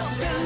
something